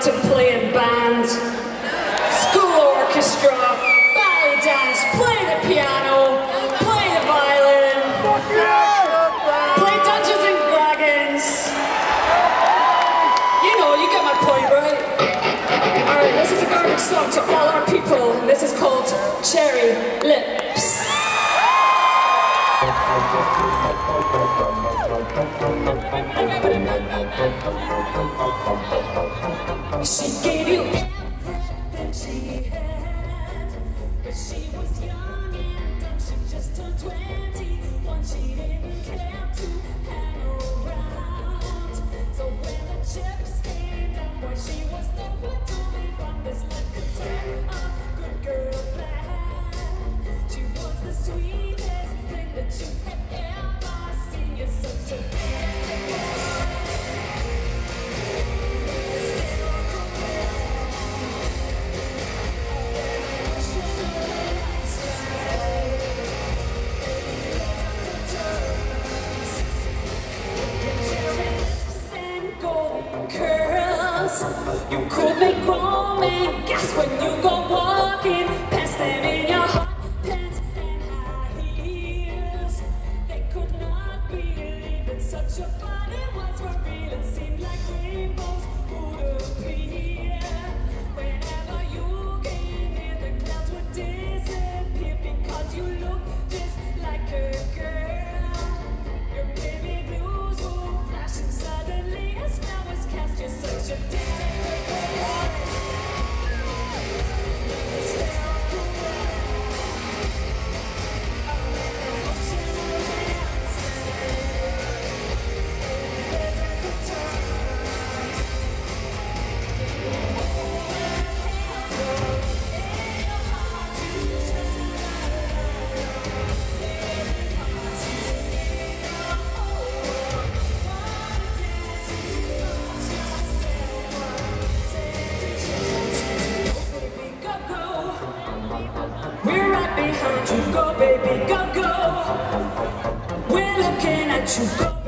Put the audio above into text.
to play in band, school orchestra, ballet dance, play the piano, play the violin, play Dungeons and Dragons. You know, you get my point, right? Alright, this is a garbage song to all our people, and this is called Cherry Lips. Se You could make men gasp when you go walking past them in your hot pants and high heels. They could not believe that such a body was for real. It seemed like rainbows would appear Behind you, go, baby, go, go. We're looking at you, go.